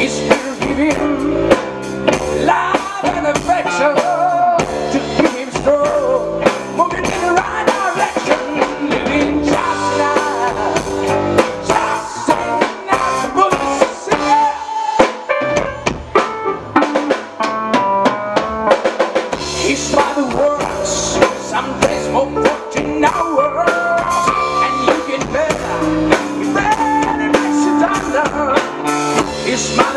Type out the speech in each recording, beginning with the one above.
is still giving love and affection to keep him strong, moving in the right direction, living just just some days more 14 hours. It's my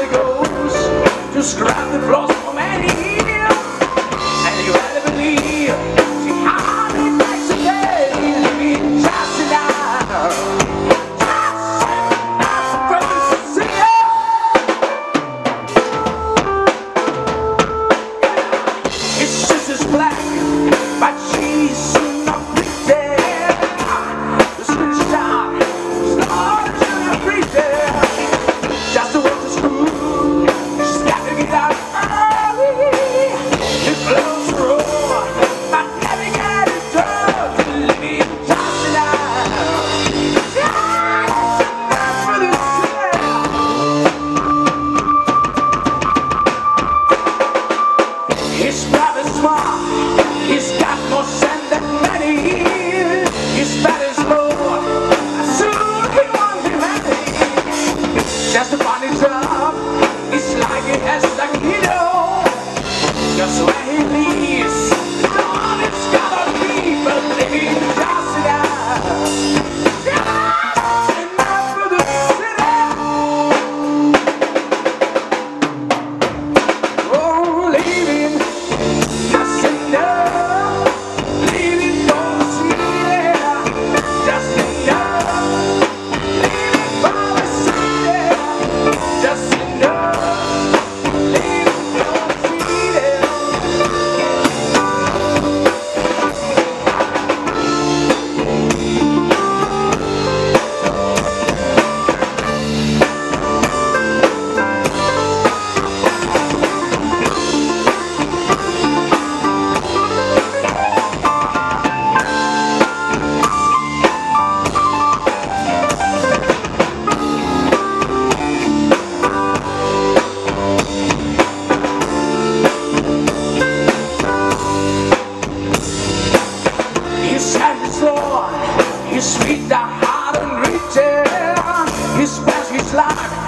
sweet, the heart and and reaching. His past his life.